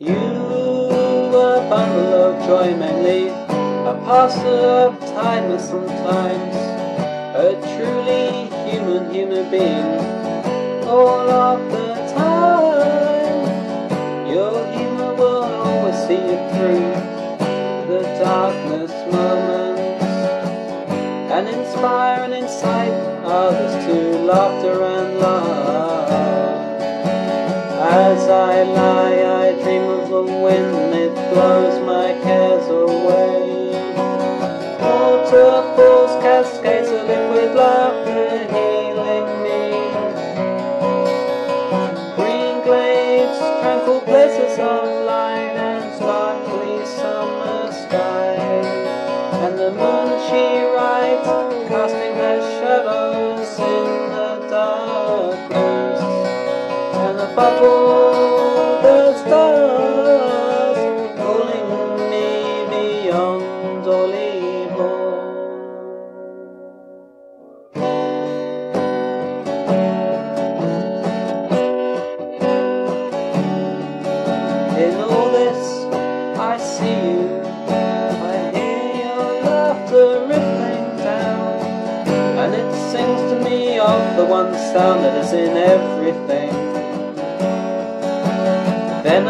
You, a bundle of joy mainly, a parcel of tiredness sometimes, a truly human human being, all of the time. Your humor will always see you through the darkness moments, and inspire and incite others to laughter and love. As I lie, I dream of the wind, it blows my cares away. Waterfalls, cascades of liquid laughter healing me. Green glades, tranquil places of light and sparkly summer sky. And the moon she rides, casting her shadows in the darkness. And above all it sings to me of the one sound that is in everything. Then